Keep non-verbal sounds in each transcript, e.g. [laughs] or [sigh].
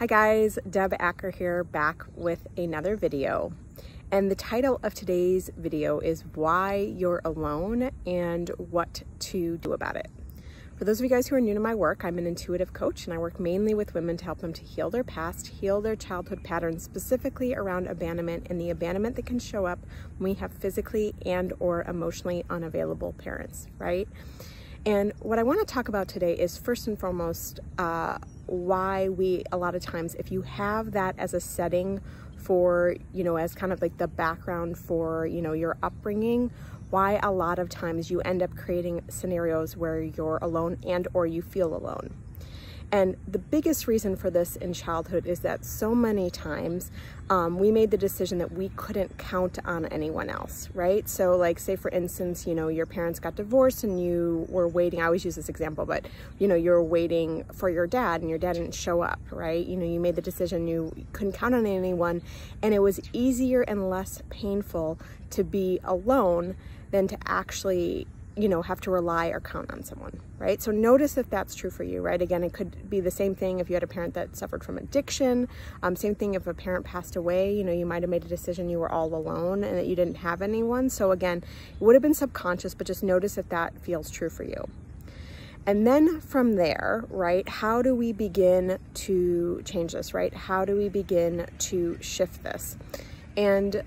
Hi guys, Deb Acker here back with another video. And the title of today's video is why you're alone and what to do about it. For those of you guys who are new to my work, I'm an intuitive coach and I work mainly with women to help them to heal their past, heal their childhood patterns, specifically around abandonment and the abandonment that can show up when we have physically and or emotionally unavailable parents, right? And what I want to talk about today is first and foremost, uh, why we a lot of times if you have that as a setting for you know as kind of like the background for you know your upbringing why a lot of times you end up creating scenarios where you're alone and or you feel alone and the biggest reason for this in childhood is that so many times um, we made the decision that we couldn't count on anyone else, right? So like say for instance, you know, your parents got divorced and you were waiting, I always use this example, but you know, you're waiting for your dad and your dad didn't show up, right? You know, you made the decision you couldn't count on anyone and it was easier and less painful to be alone than to actually you know, have to rely or count on someone, right? So notice if that's true for you, right? Again, it could be the same thing if you had a parent that suffered from addiction. Um, same thing if a parent passed away, you know, you might have made a decision you were all alone and that you didn't have anyone. So again, it would have been subconscious, but just notice if that feels true for you. And then from there, right, how do we begin to change this, right? How do we begin to shift this? And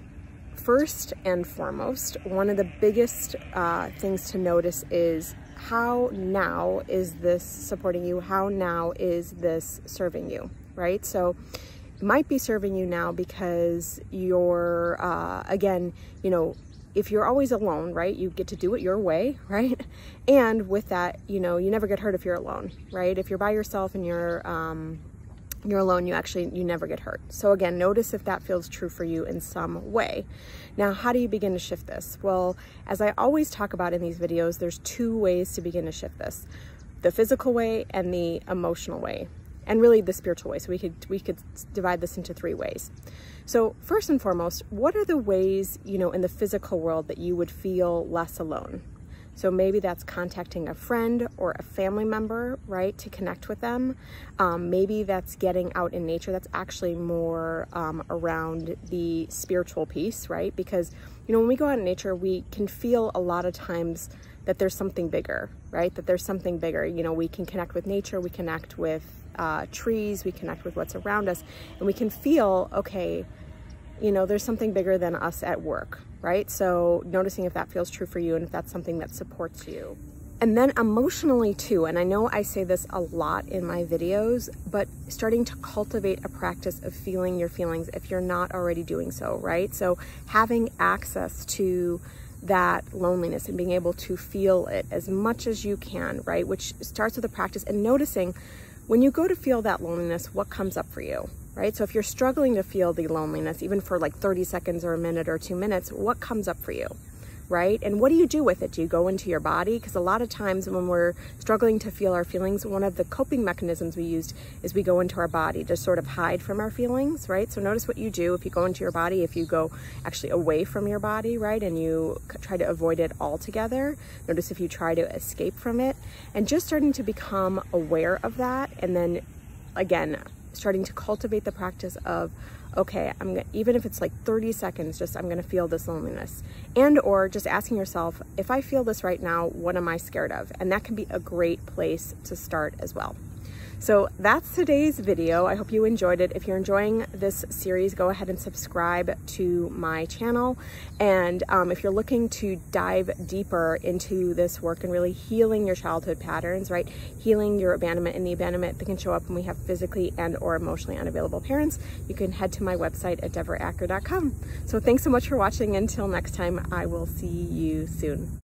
first and foremost, one of the biggest uh, things to notice is how now is this supporting you? How now is this serving you, right? So it might be serving you now because you're, uh, again, you know, if you're always alone, right, you get to do it your way, [laughs] right? And with that, you know, you never get hurt if you're alone, right? If you're by yourself and you're, um, you're alone, you actually, you never get hurt. So again, notice if that feels true for you in some way. Now, how do you begin to shift this? Well, as I always talk about in these videos, there's two ways to begin to shift this. The physical way and the emotional way, and really the spiritual way. So we could, we could divide this into three ways. So first and foremost, what are the ways, you know, in the physical world that you would feel less alone? So maybe that's contacting a friend or a family member, right, to connect with them. Um, maybe that's getting out in nature. That's actually more um, around the spiritual piece, right? Because, you know, when we go out in nature, we can feel a lot of times that there's something bigger, right? That there's something bigger. You know, we can connect with nature, we connect with uh, trees, we connect with what's around us, and we can feel, okay, you know, there's something bigger than us at work, right? So noticing if that feels true for you and if that's something that supports you. And then emotionally too, and I know I say this a lot in my videos, but starting to cultivate a practice of feeling your feelings if you're not already doing so, right? So having access to that loneliness and being able to feel it as much as you can, right? Which starts with a practice and noticing when you go to feel that loneliness, what comes up for you, right? So if you're struggling to feel the loneliness, even for like 30 seconds or a minute or two minutes, what comes up for you? right? And what do you do with it? Do you go into your body? Because a lot of times when we're struggling to feel our feelings, one of the coping mechanisms we used is we go into our body to sort of hide from our feelings, right? So notice what you do if you go into your body, if you go actually away from your body, right? And you try to avoid it altogether. Notice if you try to escape from it and just starting to become aware of that. And then again, starting to cultivate the practice of okay, I'm gonna, even if it's like 30 seconds, just I'm gonna feel this loneliness. And or just asking yourself, if I feel this right now, what am I scared of? And that can be a great place to start as well. So that's today's video. I hope you enjoyed it. If you're enjoying this series, go ahead and subscribe to my channel. And um, if you're looking to dive deeper into this work and really healing your childhood patterns, right? Healing your abandonment and the abandonment that can show up when we have physically and or emotionally unavailable parents, you can head to my website at debra So thanks so much for watching. Until next time, I will see you soon.